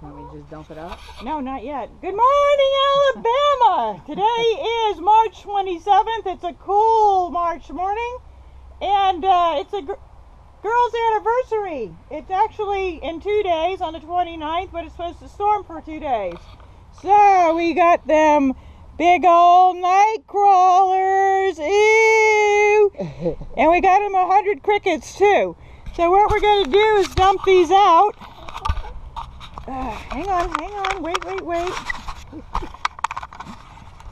Can we just dump it out? No, not yet. Good morning, Alabama! Today is March 27th. It's a cool March morning, and uh, it's a gr- girls' anniversary. It's actually in two days on the 29th, but it's supposed to storm for two days. So we got them big old night crawlers, ew! and we got them a hundred crickets too. So what we're gonna do is dump these out. Hang on, hang on, wait, wait, wait.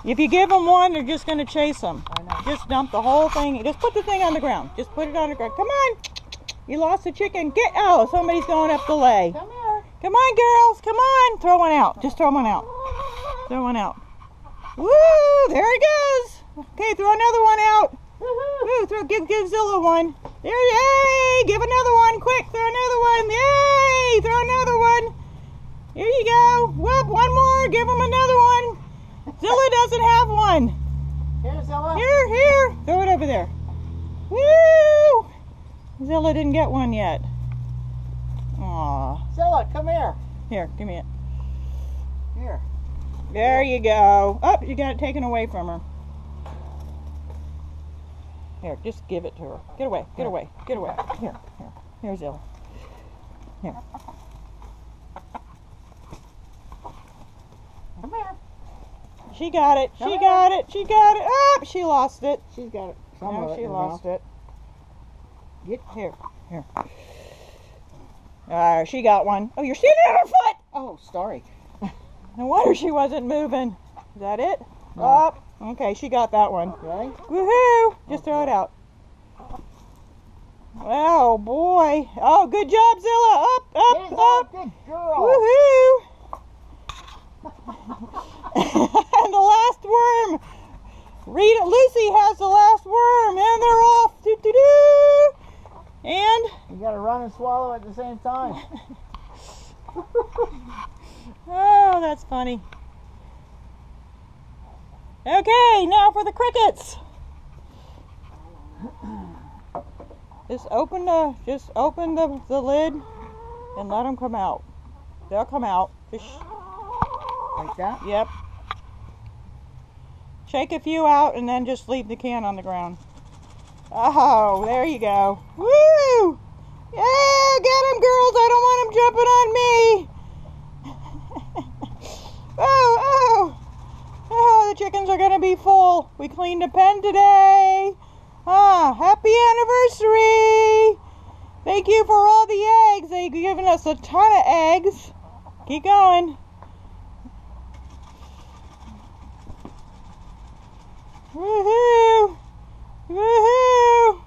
If you give them one, they're just going to chase them. Just dump the whole thing. Just put the thing on the ground. Just put it on the ground. Come on. You lost the chicken. Get oh, somebody's going up the lay. Come here. Come on, girls. Come on. Throw one out. Just throw one out. Throw one out. Woo! There he goes. Okay, throw another one out. Woo! Throw give give Zilla one. There. Yay! Give another one. Quick. Throw another one. Yay! Throw another one. Here you go. Whoop, more. Give him another one. Zilla doesn't have one. Here, Zilla. Here, here. Throw it over there. Woo! Zilla didn't get one yet. Aw. Zilla, come here. Here, give me it. Here. There you go. Oh, you got it taken away from her. Here, just give it to her. Get away, get away, get away. Here, here. Here's Zilla. Here. Here. She got it. Come She here. got it. She got it. Oh, she lost it. She's got it. Some No, it she lost mouth. it. Get here, here. Ah, she got one. Oh, you're standing on her foot. Oh, sorry. No wonder she wasn't moving. Is that it? No. Up. Okay, she got that one. Ready? Woohoo! Just throw it out. Oh boy. Oh, good job, Zilla. Up, up, up. good girl. Woohoo! And the last worm. Rita, Lucy has the last worm, and they're off. Doo doo doo. And You gotta run and swallow at the same time. oh, that's funny. Okay, now for the crickets. Just open the just open the, the lid and let them come out. They'll come out. Just Like that? Yep. Shake a few out and then just leave the can on the ground. Oh, there you go. Woo! Yeah, get them, girls. I don't want them jumping on me. oh, oh. Oh, the chickens are going to be full. We cleaned the pen today. Ah, happy anniversary. Thank you for all the eggs. They've given us a ton of eggs. Keep going. Woohoo! Woohoo!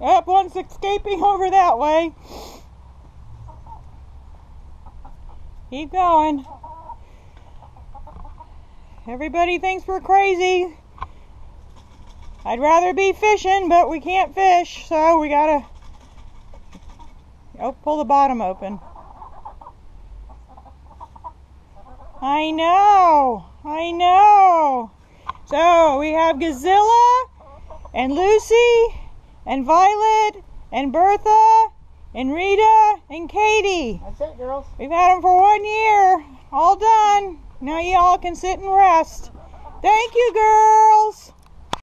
Up one's escaping over that way. Keep going. Everybody thinks we're crazy. I'd rather be fishing, but we can't fish, so we gotta oh, pull the bottom open. I know, I know. So we have Gazilla and Lucy and Violet and Bertha and Rita and Katie. That's it, girls. We've had them for one year. All done. Now y'all can sit and rest. Thank you, girls.